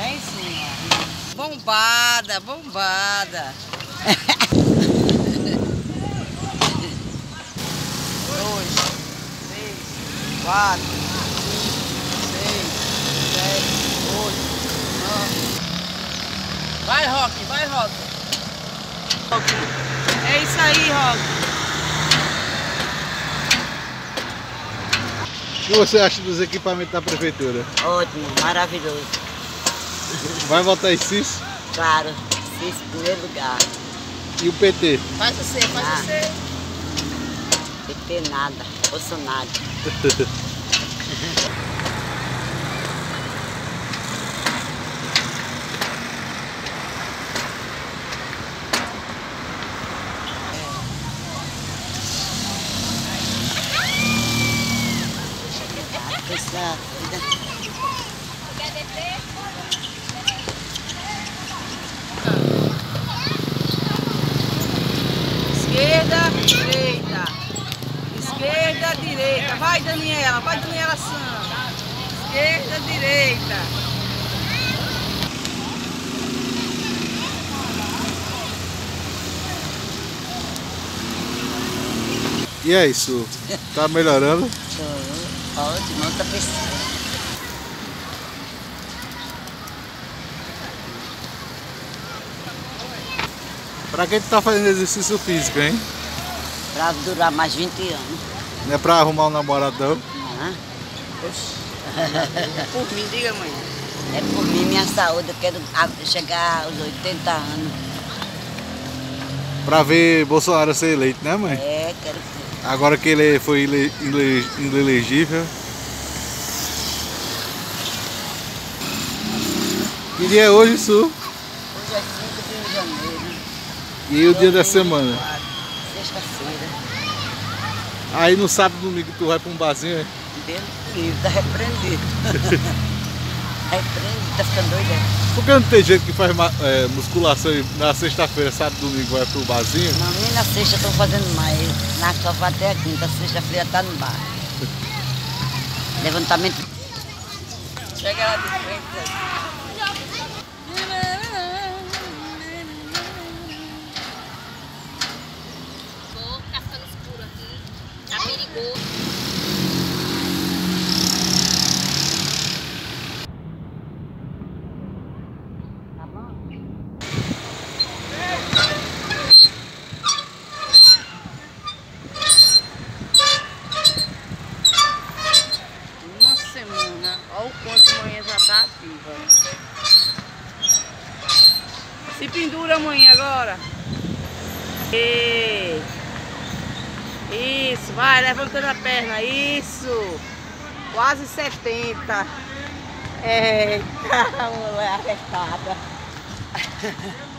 Tem sim, ó. Bombada, bombada. Dois, três, quatro, cinco, seis, sete, oito, nove. Vai, Rock, vai. Rock. É isso aí, Rock. O que você acha dos equipamentos da prefeitura? Ótimo, maravilhoso. Vai votar em CIS Claro, fiz em primeiro lugar. e o PT? Faz você, faz Ah. você. PT nada, Bolsonaro. Essa direita. Esquerda, direita. Vai, Daniela. Vai, Daniela Santos. Esquerda, direita. E é isso. Tá melhorando? Tô ótimo, outra pessoa. Pra que tu tá fazendo exercício físico, hein? Pra durar mais 20 anos. Não é pra arrumar um namoradão? Né? Por mim, diga, mãe. É por mim, minha saúde. Eu quero chegar aos 80 anos. Pra ver Bolsonaro ser eleito, né, mãe? É, quero. Agora que ele foi inelegível. Que dia é hoje, Su? Hoje é 5 de janeiro, E o dia da semana? sexta-feira. Aí no sábado e domingo tu vai pra um barzinho, é? Deus livre, tá repreendido. repreendido, tá ficando doida. Por que não tem gente que faz é, musculação e na sexta-feira, sábado e domingo vai pro barzinho? Não, nem na sexta eu tô fazendo mais. Na só vai até a quinta, sexta-feira tá no bar. Levantamento. Chega lá de frente. Tá ficando escuro aqui. Tá perigoso. Tá bom? Uma semana. Olha o quanto amanhã já tá ativa. Se pendura amanhã agora. E... Isso, vai, levantando a perna. Isso. Quase 70. Eita, mulher arretada.